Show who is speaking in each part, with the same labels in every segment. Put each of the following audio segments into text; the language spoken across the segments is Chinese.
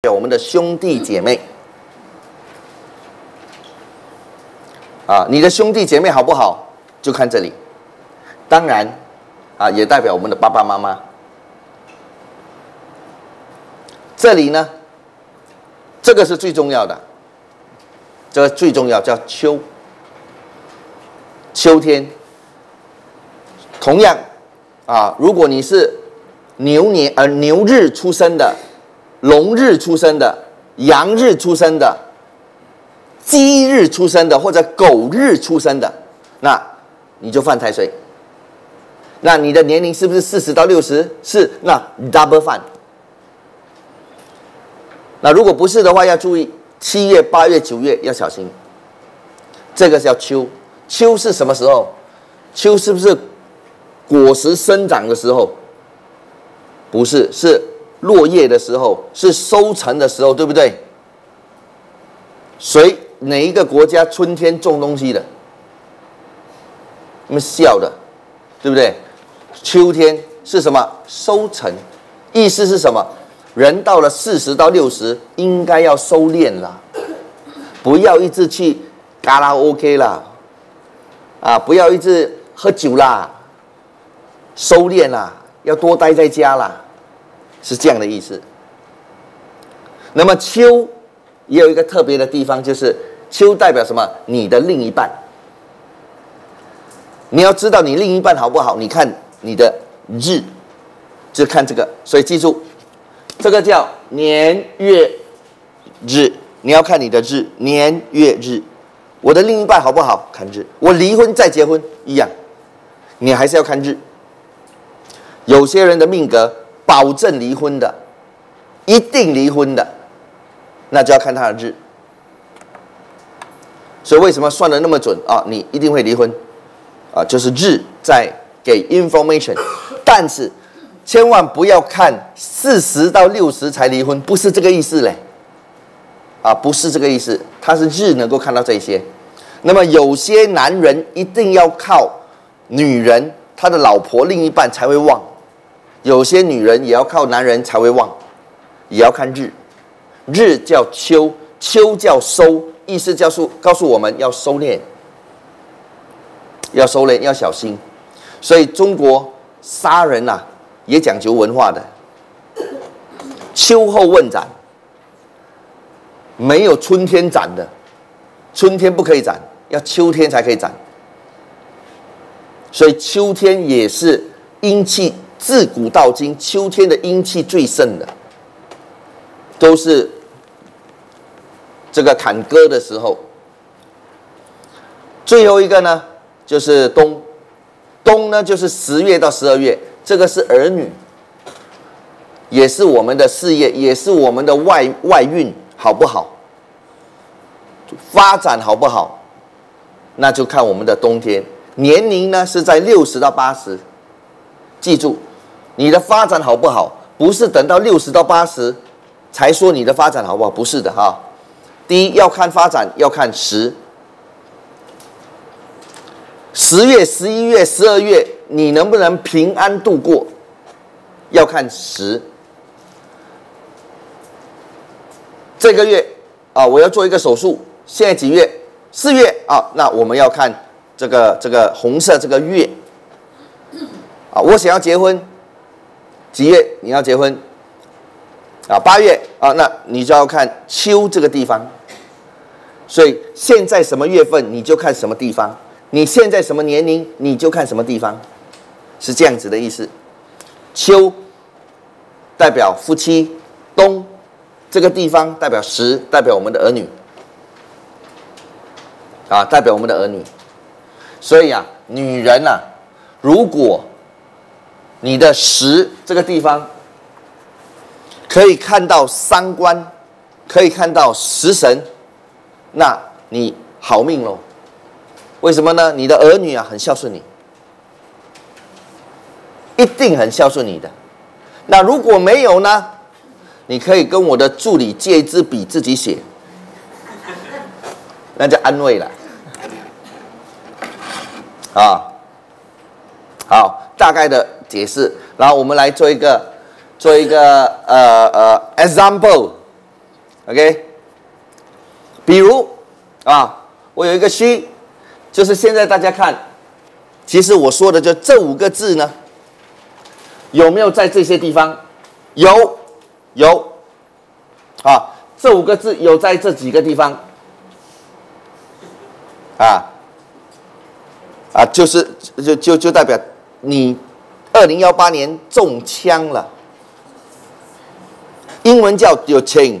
Speaker 1: 表我们的兄弟姐妹。啊，你的兄弟姐妹好不好？就看这里。当然，啊，也代表我们的爸爸妈妈。这里呢，这个是最重要的，这个最重要叫秋。秋天，同样，啊，如果你是牛年呃牛日出生的，龙日出生的，羊日出生的，鸡日出生的，或者狗日出生的，那你就犯太岁。那你的年龄是不是四十到六十？是，那 double 犯。那如果不是的话，要注意七月、八月、九月要小心。这个叫秋，秋是什么时候？秋是不是果实生长的时候？不是，是落叶的时候，是收成的时候，对不对？谁哪一个国家春天种东西的？你们笑的，对不对？秋天是什么？收成，意思是什么？人到了四十到六十，应该要收敛了，不要一直去嘎拉 OK 啦，啊，不要一直喝酒啦，收敛啦，要多待在家啦，是这样的意思。那么秋也有一个特别的地方，就是秋代表什么？你的另一半。你要知道你另一半好不好？你看你的日，就看这个，所以记住。这个叫年月日，你要看你的日年月日。我的另一半好不好？看日。我离婚再结婚一样，你还是要看日。有些人的命格保证离婚的，一定离婚的，那就要看他的日。所以为什么算的那么准啊？你一定会离婚啊，就是日在给 information，但是。千万不要看四十到六十才离婚，不是这个意思嘞，啊，不是这个意思，他是日能够看到这些。那么有些男人一定要靠女人，他的老婆另一半才会旺；有些女人也要靠男人才会旺，也要看日。日叫秋，秋叫收，意思叫诉告诉我们要收敛，要收敛，要小心。所以中国杀人呐。也讲究文化的，秋后问斩，没有春天斩的，春天不可以斩，要秋天才可以斩。所以秋天也是阴气，自古到今，秋天的阴气最盛的，都是这个砍割的时候。最后一个呢，就是冬，冬呢就是十月到十二月。这个是儿女，也是我们的事业，也是我们的外外运，好不好？发展好不好？那就看我们的冬天。年龄呢是在六十到八十，记住，你的发展好不好？不是等到六十到八十才说你的发展好不好？不是的哈。第一要看发展，要看十，十月、十一月、十二月。你能不能平安度过？要看十。这个月啊，我要做一个手术。现在几月？四月啊。那我们要看这个这个红色这个月。啊，我想要结婚，几月你要结婚？啊，八月啊，那你就要看秋这个地方。所以现在什么月份，你就看什么地方。你现在什么年龄，你就看什么地方。是这样子的意思，秋代表夫妻，冬这个地方代表时，代表我们的儿女，啊，代表我们的儿女。所以啊，女人呐，如果你的时这个地方可以看到三官，可以看到食神，那你好命喽。为什么呢？你的儿女啊，很孝顺你。一定很孝顺你的。那如果没有呢？你可以跟我的助理借一支笔自己写，那就安慰了。啊，好，大概的解释。然后我们来做一个做一个呃呃 example OK，比如啊，我有一个虚，就是现在大家看，其实我说的就这五个字呢，有没有在这些地方？有，有，啊，这五个字有在这几个地方，啊，啊，就是就就就代表你二零幺八年中枪了，英文叫有枪。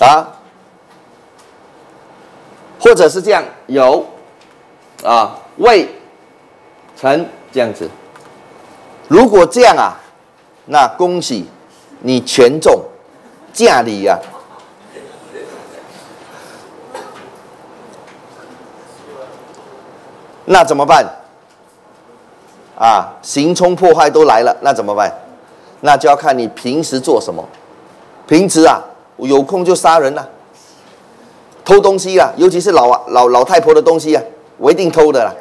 Speaker 1: 啊，或者是这样有，啊未成这样子，如果这样啊，那恭喜你全中，嫁礼呀，那怎么办？啊，行冲破坏都来了，那怎么办？那就要看你平时做什么，平时啊。有空就杀人了，偷东西啊，尤其是老老老太婆的东西啊，我一定偷的啦。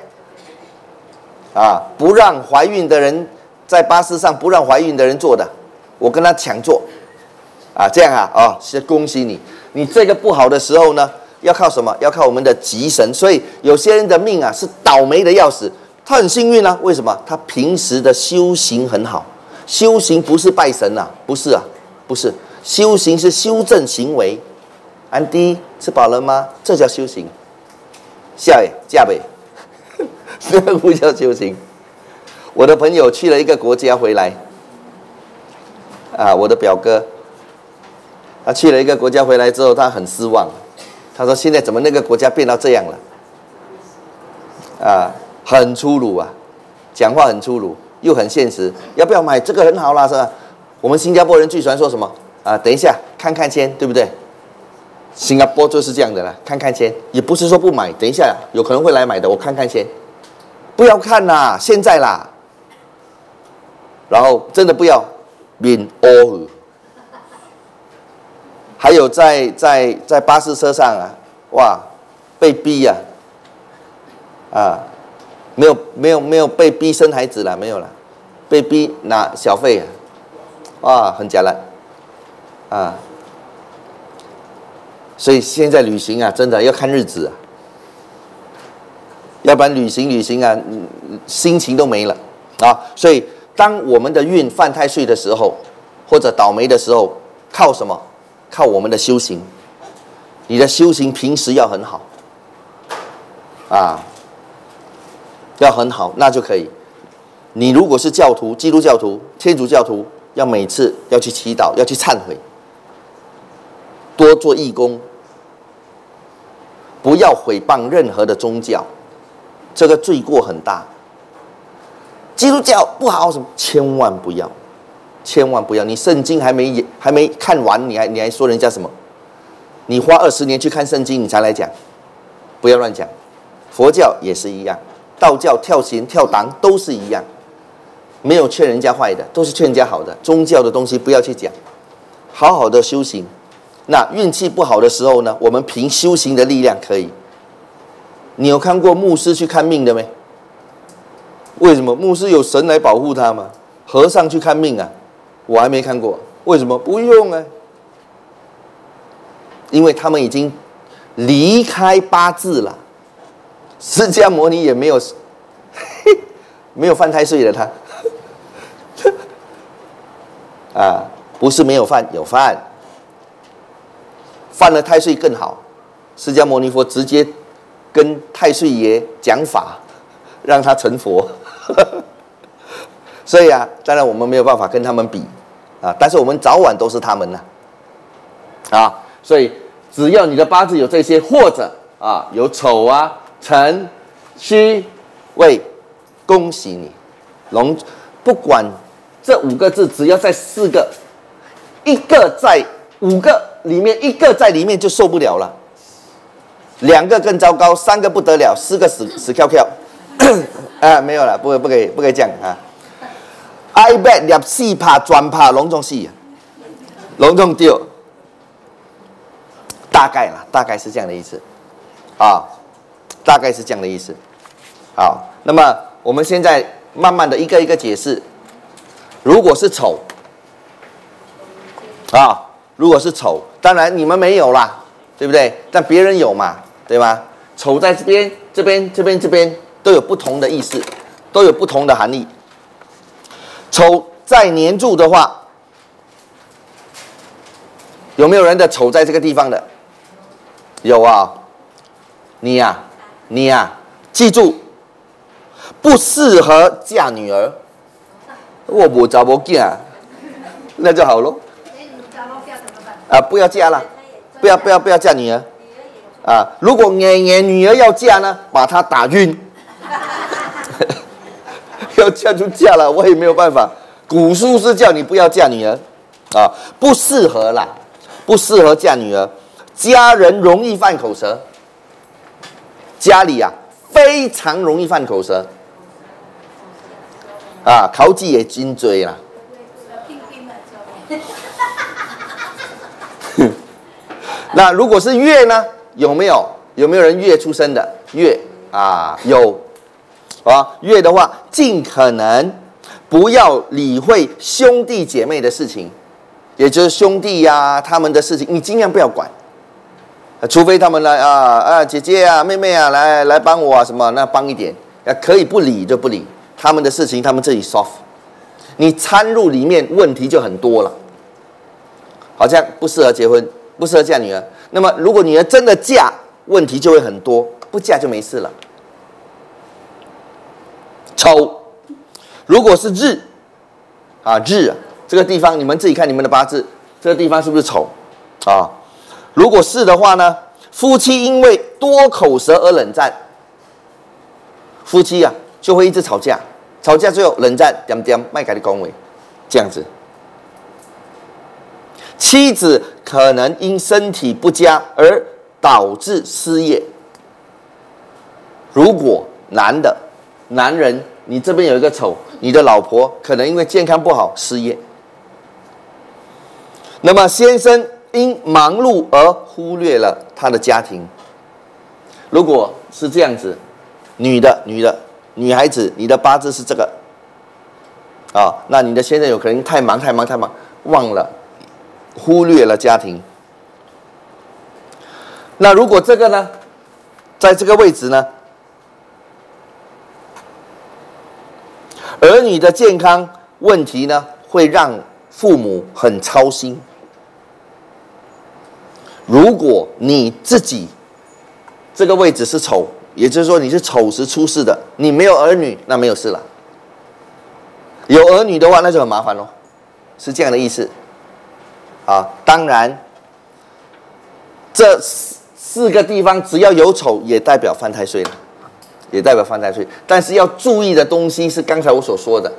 Speaker 1: 啊，不让怀孕的人在巴士上不让怀孕的人坐的，我跟他抢坐。啊，这样啊，哦，先恭喜你。你这个不好的时候呢，要靠什么？要靠我们的吉神。所以有些人的命啊是倒霉的要死，他很幸运啊。为什么？他平时的修行很好。修行不是拜神呐，不是啊，不是。修行是修正行为，安迪吃饱了吗？这叫修行。下诶，嫁呗，这不叫修行。我的朋友去了一个国家回来，啊，我的表哥，他去了一个国家回来之后，他很失望。他说：“现在怎么那个国家变到这样了？啊，很粗鲁啊，讲话很粗鲁，又很现实。要不要买这个很好啦，是吧？我们新加坡人最喜欢说什么？”啊，等一下，看看先，对不对？新加坡就是这样的啦，看看先，也不是说不买，等一下有可能会来买的，我看看先，不要看啦，现在啦，然后真的不要，免 all，还有在在在巴士车上啊，哇，被逼呀，啊，没有没有没有被逼生孩子了，没有了，被逼拿小费啊，哇，很假了。啊，所以现在旅行啊，真的要看日子啊，要不然旅行旅行啊，心情都没了啊。所以当我们的运犯太岁的时候，或者倒霉的时候，靠什么？靠我们的修行。你的修行平时要很好啊，要很好，那就可以。你如果是教徒，基督教徒、天主教徒，要每次要去祈祷，要去忏悔。多做义工，不要毁谤任何的宗教，这个罪过很大。基督教不好什么？千万不要，千万不要！你圣经还没还没看完，你还你还说人家什么？你花二十年去看圣经，你才来讲，不要乱讲。佛教也是一样，道教跳弦跳党都是一样，没有劝人家坏的，都是劝人家好的。宗教的东西不要去讲，好好的修行。那运气不好的时候呢？我们凭修行的力量可以。你有看过牧师去看命的没？为什么牧师有神来保护他吗？和尚去看命啊？我还没看过。为什么不用啊？因为他们已经离开八字了。释迦牟尼也没有，没有犯太岁的他。啊，不是没有犯，有犯。犯了太岁更好，释迦牟尼佛直接跟太岁爷讲法，让他成佛。所以啊，当然我们没有办法跟他们比啊，但是我们早晚都是他们呐。啊，所以只要你的八字有这些，或者啊有丑啊、辰、戌、未，恭喜你，龙不管这五个字，只要在四个，一个在五个。里面一个在里面就受不了了，两个更糟糕，三个不得了，四个死死翘翘，啊，没有了，不不可以不可以这样啊！I bet 两四怕专怕隆重戏，隆重丢，大概啦，大概是这样的意思，啊，大概是这样的意思。好，那么我们现在慢慢的一个一个解释，如果是丑，啊。如果是丑，当然你们没有啦，对不对？但别人有嘛，对吗？丑在这边、这边、这边、这边都有不同的意思，都有不同的含义。丑在黏住的话，有没有人的丑在这个地方的？有啊，你呀，你呀，记住，不适合嫁女儿。我不找不嫁，那就好喽。啊，不要嫁了，不要不要不要嫁女儿。啊，如果年年女儿要嫁呢，把她打晕。要嫁就嫁了，我也没有办法。古书是叫你不要嫁女儿，啊，不适合啦，不适合嫁女儿。家人容易犯口舌，家里啊非常容易犯口舌。啊，考字也金嘴啦。那如果是月呢？有没有？有没有人月出生的？月啊，有啊。月的话，尽可能不要理会兄弟姐妹的事情，也就是兄弟呀他们的事情，你尽量不要管。除非他们来啊啊，姐姐啊，妹妹啊，来来帮我啊，什么那帮一点，啊，可以不理就不理他们的事情，他们自己 solve。你掺入里面，问题就很多了。好像不适合结婚，不适合嫁女儿。那么，如果女儿真的嫁，问题就会很多；不嫁就没事了。丑，如果是日，啊日这个地方，你们自己看你们的八字，这个地方是不是丑啊？如果是的话呢，夫妻因为多口舌而冷战，夫妻啊就会一直吵架，吵架最后冷战，点点麦改的恭维，这样子。妻子可能因身体不佳而导致失业。如果男的，男人，你这边有一个丑，你的老婆可能因为健康不好失业。那么先生因忙碌而忽略了他的家庭。如果是这样子，女的，女的，女孩子，你的八字是这个，啊，那你的先生有可能太忙，太忙，太忙，忘了。忽略了家庭。那如果这个呢，在这个位置呢，儿女的健康问题呢，会让父母很操心。如果你自己这个位置是丑，也就是说你是丑时出世的，你没有儿女，那没有事了。有儿女的话，那就很麻烦喽，是这样的意思。啊，当然，这四四个地方只要有丑，也代表犯太岁了，也代表犯太岁。但是要注意的东西是刚才我所说的，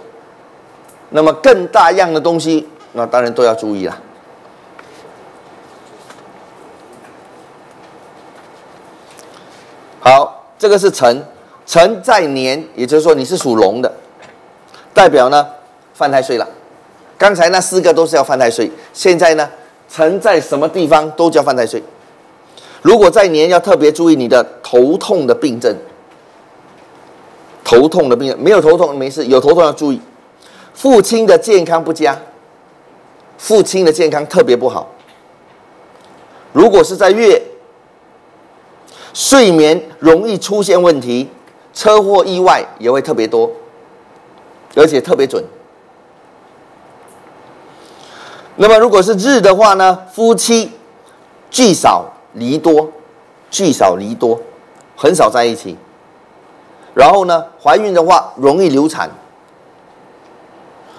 Speaker 1: 那么更大样的东西，那当然都要注意了。好，这个是辰，辰在年，也就是说你是属龙的，代表呢犯太岁了。刚才那四个都是要犯太岁，现在呢，辰在什么地方都叫犯太岁。如果在年，要特别注意你的头痛的病症。头痛的病症没有头痛没事，有头痛要注意。父亲的健康不佳，父亲的健康特别不好。如果是在月，睡眠容易出现问题，车祸意外也会特别多，而且特别准。那么如果是日的话呢？夫妻聚少离多，聚少离多，很少在一起。然后呢，怀孕的话容易流产。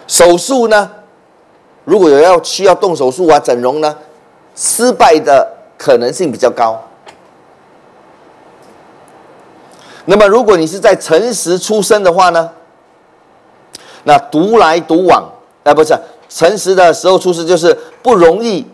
Speaker 1: 手术呢，如果有要需要动手术啊、整容呢，失败的可能性比较高。那么如果你是在辰时出生的话呢，那独来独往，哎，不是。辰时的时候出世，就是不容易